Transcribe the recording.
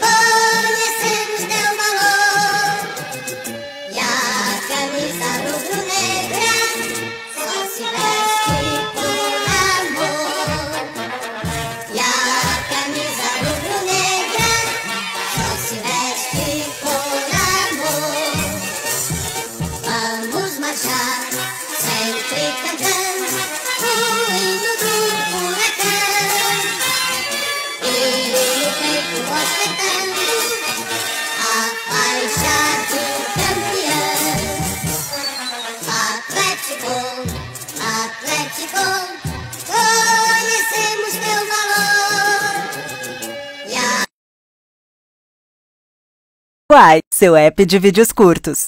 Conhecemos teu valor. E a camisa do Vamos marchar, sempre cantando o hino do furacão. E o peito ostentando a faixa de campeão. Atlético, Atlético, conhecemos teu valor. E a... Uai, seu app de vídeos curtos.